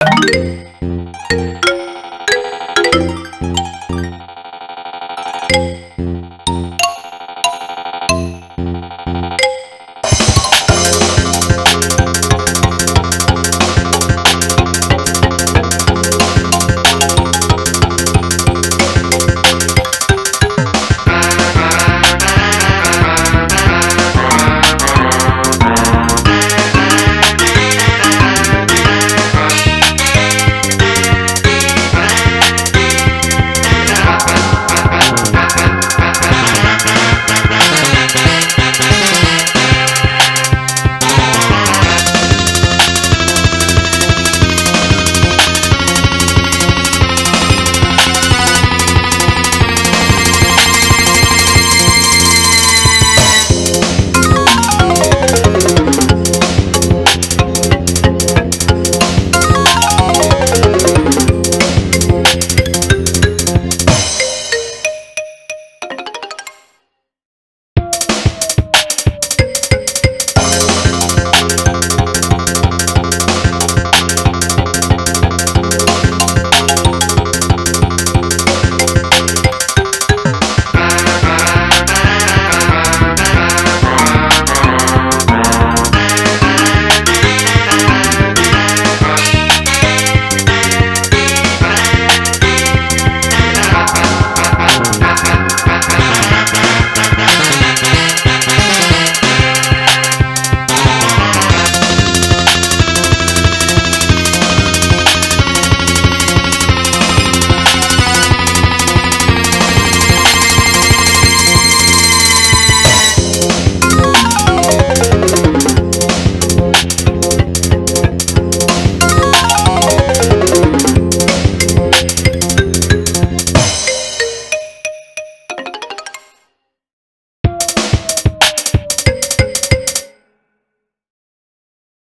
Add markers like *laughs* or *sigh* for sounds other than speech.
you *laughs*